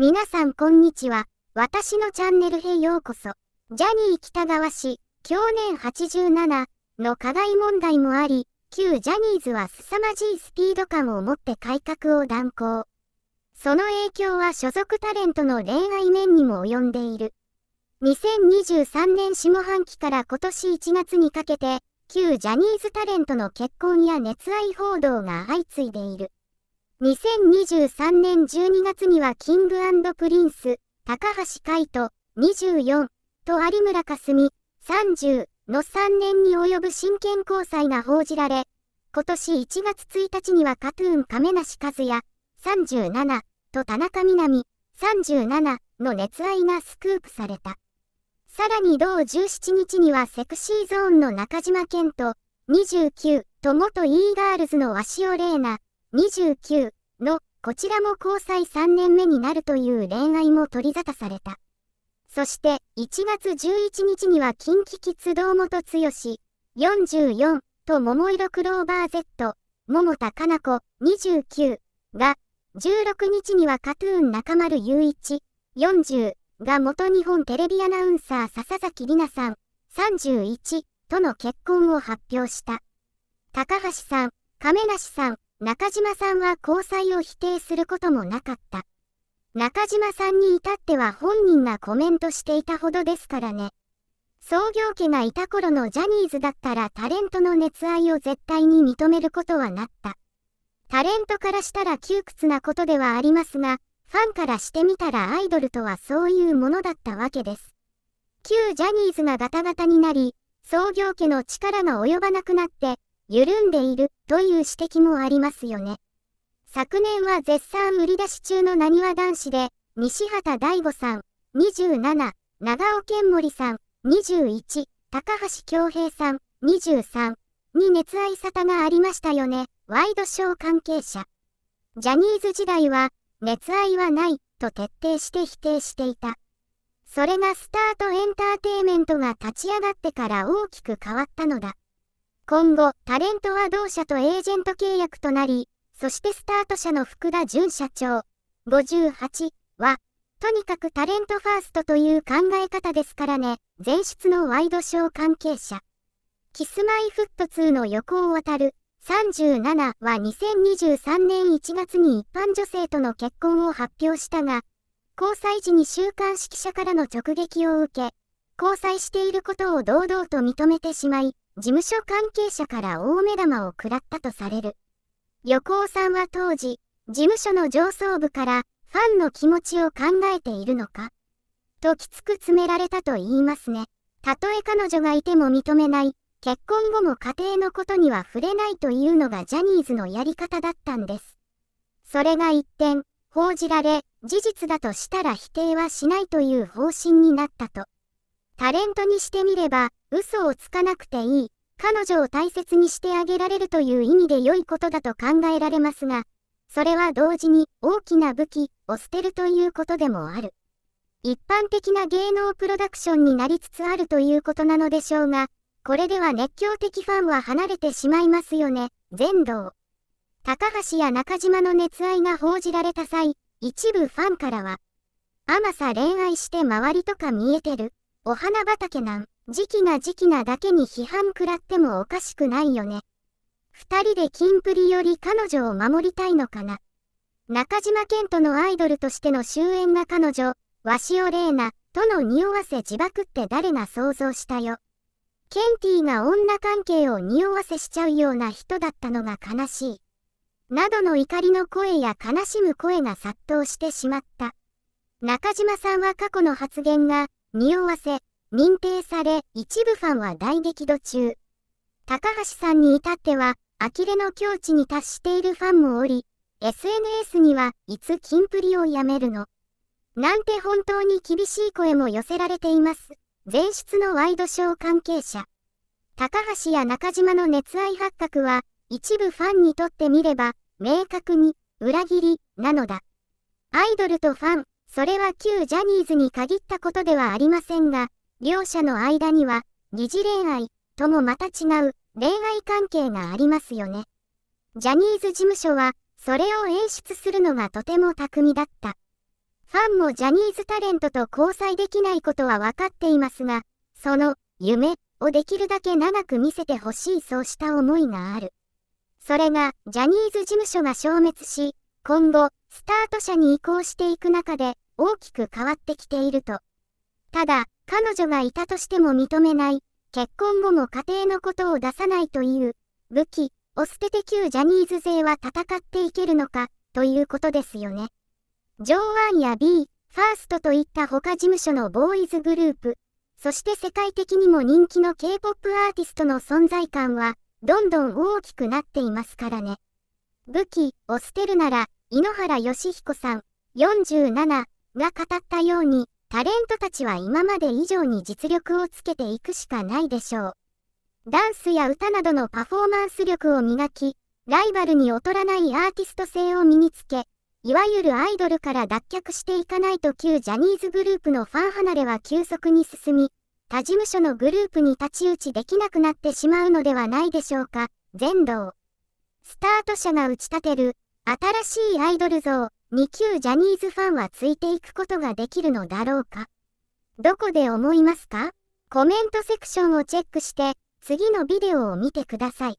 皆さんこんにちは。私のチャンネルへようこそ。ジャニー北川氏、去年87の加害問題もあり、旧ジャニーズは凄まじいスピード感を持って改革を断行。その影響は所属タレントの恋愛面にも及んでいる。2023年下半期から今年1月にかけて、旧ジャニーズタレントの結婚や熱愛報道が相次いでいる。2023年12月には King & Prince、高橋海人、24、と有村架純、30の3年に及ぶ真剣交際が報じられ、今年1月1日には KAT-TUN 亀梨和也、37、と田中みな実、37の熱愛がスクープされた。さらに同17日には Sexy Zone の中島健人、29と元 e ガールズの鷲尾玲奈、29のこちらも交際3年目になるという恋愛も取り沙汰された。そして1月11日には近畿キッズ堂本剛、44と桃色クローバー Z、桃田かな子、29が、16日にはカトゥーン中丸雄一、40が元日本テレビアナウンサー笹崎里奈さん、31との結婚を発表した。高橋さん、亀梨さん、中島さんは交際を否定することもなかった。中島さんに至っては本人がコメントしていたほどですからね。創業家がいた頃のジャニーズだったらタレントの熱愛を絶対に認めることはなった。タレントからしたら窮屈なことではありますが、ファンからしてみたらアイドルとはそういうものだったわけです。旧ジャニーズがガタガタになり、創業家の力が及ばなくなって、緩んでいるという指摘もありますよね。昨年は絶賛売り出し中のなにわ男子で、西畑大吾さん、27、長尾健森さん、21、高橋恭平さん、23に熱愛沙汰がありましたよね、ワイドショー関係者。ジャニーズ時代は、熱愛はない、と徹底して否定していた。それがスタートエンターテイメントが立ち上がってから大きく変わったのだ。今後、タレントは同社とエージェント契約となり、そしてスタート社の福田淳社長、58は、とにかくタレントファーストという考え方ですからね、前出のワイドショー関係者。キスマイフット2の横を渡る、37は2023年1月に一般女性との結婚を発表したが、交際時に週刊誌記者からの直撃を受け、交際していることを堂々と認めてしまい、事務所関係者から大目玉を食らったとされる。横尾さんは当時、事務所の上層部からファンの気持ちを考えているのか？ときつく詰められたと言いますね。たとえ彼女がいても認めない、結婚後も家庭のことには触れないというのがジャニーズのやり方だったんです。それが一点、報じられ、事実だとしたら否定はしないという方針になったと。タレントにしてみれば、嘘をつかなくていい、彼女を大切にしてあげられるという意味で良いことだと考えられますが、それは同時に大きな武器を捨てるということでもある。一般的な芸能プロダクションになりつつあるということなのでしょうが、これでは熱狂的ファンは離れてしまいますよね、全道。高橋や中島の熱愛が報じられた際、一部ファンからは、甘さ恋愛して周りとか見えてる。お花畑なん、時期が時期なだけに批判食らってもおかしくないよね。二人でキンプリより彼女を守りたいのかな。中島健人のアイドルとしての終焉が彼女、鷲尾玲奈との匂わせ自爆って誰が想像したよ。ケンティが女関係を匂わせしちゃうような人だったのが悲しい。などの怒りの声や悲しむ声が殺到してしまった。中島さんは過去の発言が匂わせ、認定され、一部ファンは大激怒中。高橋さんに至っては、呆れの境地に達しているファンもおり、SNS には、いつキンプリをやめるのなんて本当に厳しい声も寄せられています。前出のワイドショー関係者。高橋や中島の熱愛発覚は、一部ファンにとってみれば、明確に、裏切り、なのだ。アイドルとファン、それは旧ジャニーズに限ったことではありませんが、両者の間には、疑似恋愛ともまた違う恋愛関係がありますよね。ジャニーズ事務所は、それを演出するのがとても巧みだった。ファンもジャニーズタレントと交際できないことは分かっていますが、その夢をできるだけ長く見せてほしいそうした思いがある。それが、ジャニーズ事務所が消滅し、今後、スタート社に移行していく中で、大きく変わってきていると。ただ、彼女がいたとしても認めない、結婚後も家庭のことを出さないという、武器を捨てて旧ジャニーズ勢は戦っていけるのか、ということですよね。ジョーンや B、ファーストといった他事務所のボーイズグループ、そして世界的にも人気の K-POP アーティストの存在感は、どんどん大きくなっていますからね。武器を捨てるなら、井ノ原快彦さん、47が語ったように、タレントたちは今まで以上に実力をつけていくしかないでしょう。ダンスや歌などのパフォーマンス力を磨き、ライバルに劣らないアーティスト性を身につけ、いわゆるアイドルから脱却していかないと旧ジャニーズグループのファン離れは急速に進み、他事務所のグループに太刀打ちできなくなってしまうのではないでしょうか。全道。スタート社が打ち立てる新しいアイドル像に旧ジャニーズファンはついていくことができるのだろうか？どこで思いますか？コメントセクションをチェックして次のビデオを見てください。